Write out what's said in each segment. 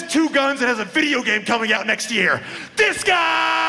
has two guns and has a video game coming out next year? This guy!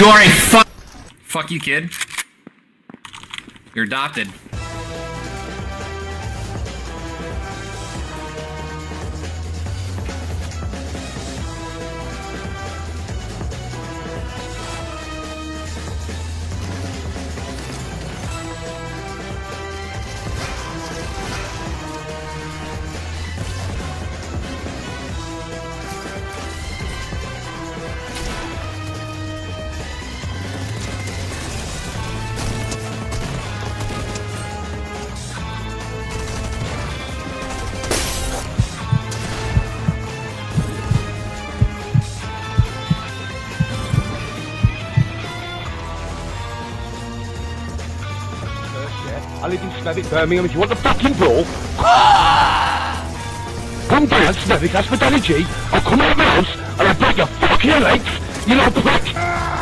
You are a fuck. Fuck you, kid. You're adopted. Live in Slavic Birmingham. If you want the fucking brawl, ah! come down, Slavic. That's for Danny G. I'll come out of my house and I'll break your fucking legs, you little prick.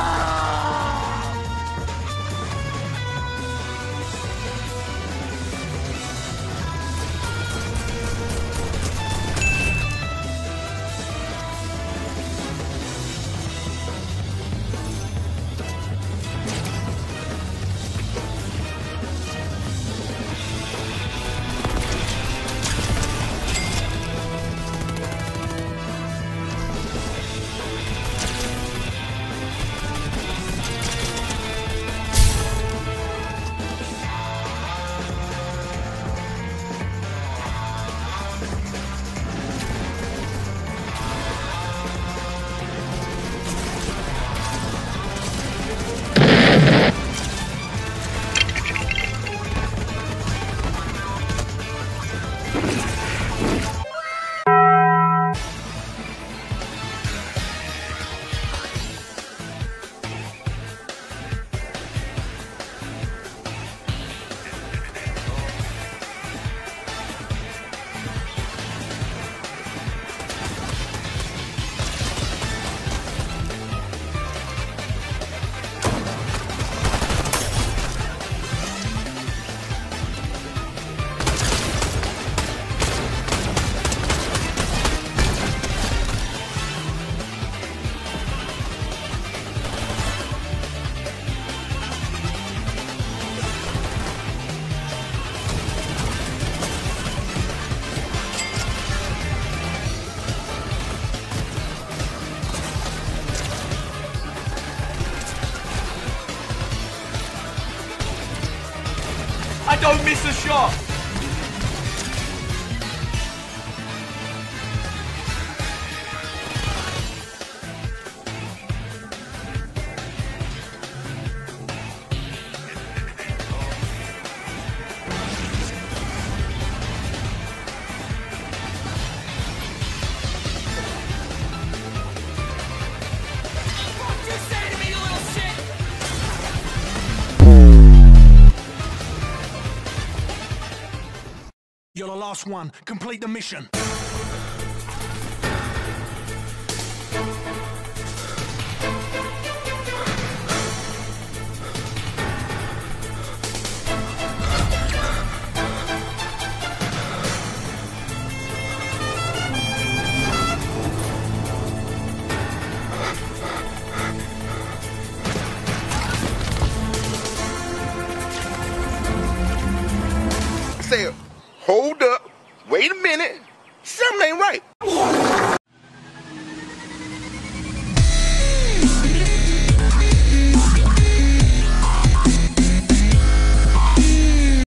I don't miss a shot. Last one. Complete the mission. Wait a minute, something ain't right.